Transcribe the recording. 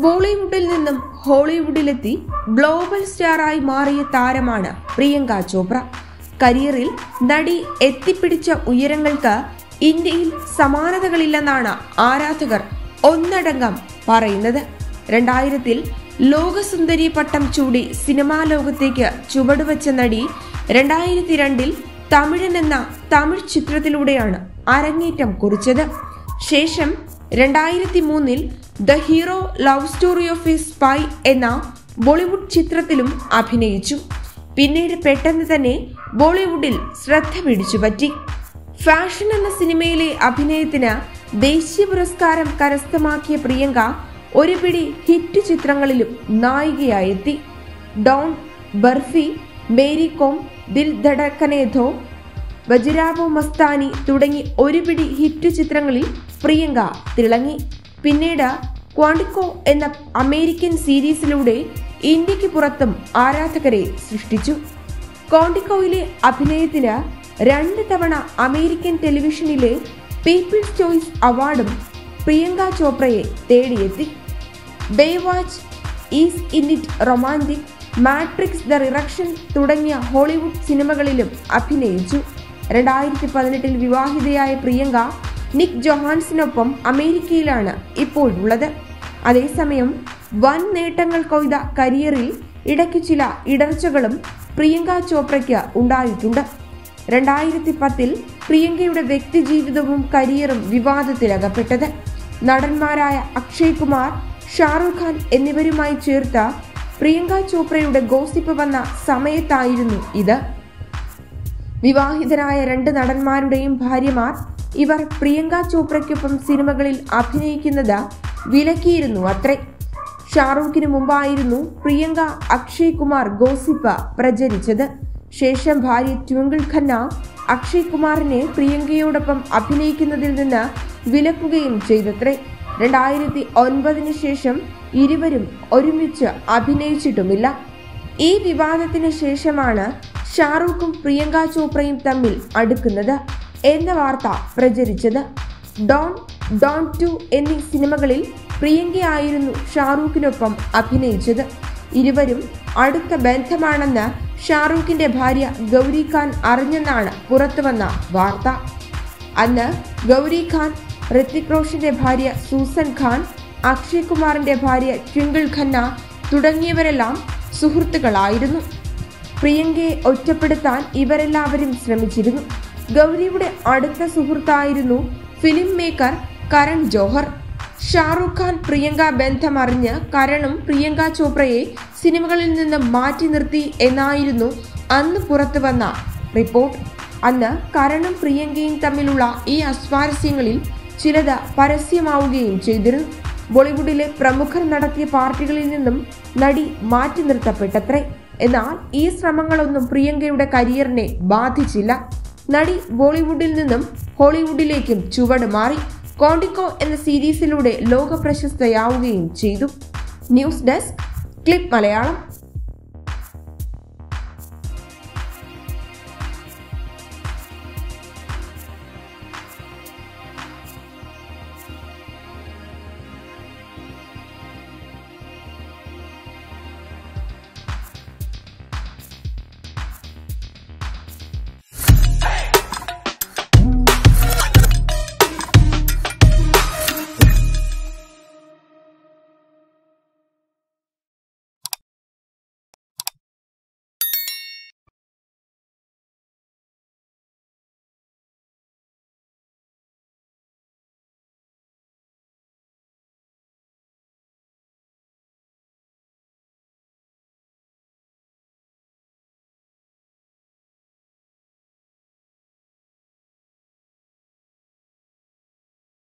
ബോളിവുഡിൽ നിന്നും ഹോളിവുഡിലെത്തി ഗ്ലോബൽ സ്റ്റാറായി മാറിയ താരമാണ് പ്രിയങ്ക ചോപ്ര. കരിയറിൽ നടി എത്തിപ്പിടിച്ച ഉയരങ്ങൾക്ക് ഇന്ത്യയിൽ സമാനതകളില്ലെന്നാണ് ആരാധകർ ഒന്നടങ്കം പറയുന്നത്. രണ്ടായിരത്തിൽ ലോകസുന്ദരി പട്ടം ചൂടി സിനിമാ ലോകത്തേക്ക് ചുവടുവച്ച നടി രണ്ടായിരത്തി രണ്ടിൽ തമിഴൻ എന്ന തമിഴ് ചിത്രത്തിലൂടെയാണ് അരങ്ങേറ്റം കുറിച്ചത്. ശേഷം രണ്ടായിരത്തി മൂന്നിൽ The Hero Love Story of a Spy എന്ന ബോളിവുഡ് ചിത്രത്തിലും അഭിനയിച്ചു. പിന്നീട് പെട്ടെന്ന് തന്നെ ബോളിവുഡിൽ ശ്രദ്ധ പിടിച്ചുപറ്റി. ഫാഷൻ എന്ന സിനിമയിലെ അഭിനയത്തിന് ദേശീയ പുരസ്കാരം കരസ്ഥമാക്കിയ പ്രിയങ്ക ഒരു പിടി ഹിറ്റ് ചിത്രങ്ങളിലും നായികയായെത്തി. ഡോൺ ബർഫി മേരി കോം ദിൽ ധടക്കനേധോ വജിരാബോ മസ്താനി തുടങ്ങി ഒരു പിടി ഹിറ്റ് ചിത്രങ്ങളിൽ പ്രിയങ്ക തിളങ്ങി. പിന്നീട് ക്വാണ്ടിക്കോ എന്ന അമേരിക്കൻ സീരീസിലൂടെ ഇന്ത്യയ്ക്ക് പുറത്തും ആരാധകരെ സൃഷ്ടിച്ചു. കോണ്ടിക്കോയിലെ അഭിനയത്തിന് രണ്ട് തവണ അമേരിക്കൻ ടെലിവിഷനിലെ പീപ്പിൾസ് ചോയ്സ് അവാർഡും പ്രിയങ്ക ചോപ്രയെ തേടിയെത്തി. Baywatch isn't it romantic Matrix the Resurrections തുടങ്ങിയ ഹോളിവുഡ് സിനിമകളിലും അഭിനയിച്ചു. രണ്ടായിരത്തി പതിനെട്ടിൽ വിവാഹിതയായ പ്രിയങ്ക നിക് ജൊഹാൻസിനൊപ്പം അമേരിക്കയിലാണ് ഇപ്പോഴുള്ളത് അതേസമയം വൻ നേട്ടങ്ങൾ കൊയ്ത കരിയറിൽ ഇടയ്ക്ക് ചില ഇടർച്ചകളും പ്രിയങ്ക ചോപ്രയ്ക്ക് ഉണ്ടായിട്ടുണ്ട്. രണ്ടായിരത്തി പത്തിൽ പ്രിയങ്കയുടെ വ്യക്തിജീവിതവും കരിയറും വിവാദത്തിലകപ്പെട്ടത്. നടന്മാരായ അക്ഷയ് കുമാർ ഷാറുഖ് ഖാൻ എന്നിവരുമായി ചേർത്ത പ്രിയങ്ക ചോപ്രയുടെ ഗോസിപ്പ് വന്ന സമയത്തായിരുന്നു ഇത്. വിവാഹിതരായ രണ്ട് നടന്മാരുടെയും ഭാര്യമാർ ഇവർ പ്രിയങ്ക ചോപ്രയ്ക്കൊപ്പം സിനിമകളിൽ അഭിനയിക്കുന്നത് വിലക്കിയിരുന്നു അത്രേ. ഷാറൂഖിന് മുമ്പായിരുന്നു പ്രിയങ്ക അക്ഷയ് കുമാർ ഗോസിപ്പ പ്രചരിച്ചത്. ശേഷം ഭാര്യ ട്വിങ്കിൾ ഖന്ന അക്ഷയ് കുമാറിനെ പ്രിയങ്കയോടൊപ്പം അഭിനയിക്കുന്നതിൽ നിന്ന് വിലക്കുകയും ചെയ്തത്രേ. രണ്ടായിരത്തി ഒൻപതിന് ശേഷം ഇരുവരും ഒരുമിച്ച് അഭിനയിച്ചിട്ടുമില്ല. ഈ വിവാദത്തിന് ശേഷമാണ് ഷാറൂഖും പ്രിയങ്ക ചോപ്രയും തമ്മിൽ അടുക്കുന്നത്. എന്ന വാർത്ത പ്രചരിച്ചത്. ഡോൺ ഡോൺ ടു എന്നീ സിനിമകളിൽ പ്രിയങ്കയായിരുന്നു ഷാറൂഖിനൊപ്പം അഭിനയിച്ചത്. ഇരുവരും അടുത്ത ബന്ധമാണെന്ന് ഷാറൂഖിന്റെ ഭാര്യ ഗൗരി ഖാൻ അറിഞ്ഞെന്നാണ് പുറത്തുവന്ന വാർത്ത. അന്ന് ഗൗരി ഖാൻ ഋത്വിക് റോഷന്റെ ഭാര്യ സൂസൻ ഖാൻ അക്ഷയ് കുമാറിന്റെ ഭാര്യ ട്വിങ്കിൾ ഖന്ന തുടങ്ങിയവരെല്ലാം സുഹൃത്തുക്കളായിരുന്നു. പ്രിയങ്കയെ ഒറ്റപ്പെടുത്താൻ ഇവരെല്ലാവരും ശ്രമിച്ചിരുന്നു. ഗൗരിയുടെ അടുത്ത സുഹൃത്തായിരുന്നു ഫിലിം മേക്കർ കരൺ ജോഹർ. ഷാറുഖ് ഖാൻ പ്രിയങ്ക ബന്ധം അറിഞ്ഞ് കരണും പ്രിയങ്ക ചോപ്രയെ സിനിമകളിൽ നിന്ന് മാറ്റി നിർത്തി എന്നായിരുന്നു അന്ന് പുറത്തു വന്ന റിപ്പോർട്ട്. അന്ന് കരണും പ്രിയങ്കയും തമ്മിലുള്ള ഈ അസ്വാരസ്യങ്ങളിൽ ചിലത് പരസ്യമാവുകയും ചെയ്തിരുന്നു. ബോളിവുഡിലെ പ്രമുഖർ നടത്തിയ പാർട്ടികളിൽ നിന്നും നടി മാറ്റി നിർത്തപ്പെട്ടത്രേ. എന്നാൽ ഈ ശ്രമങ്ങളൊന്നും പ്രിയങ്കയുടെ കരിയറിനെ ബാധിച്ചില്ല. നടി ബോളിവുഡിൽ നിന്നും ഹോളിവുഡിലേക്കും ചുവട് മാറി കോണ്ടിക്കോ എന്ന സീരീസിലൂടെ ലോക പ്രശസ്തയാവുകയും ചെയ്തു. News desk clip Malayalam.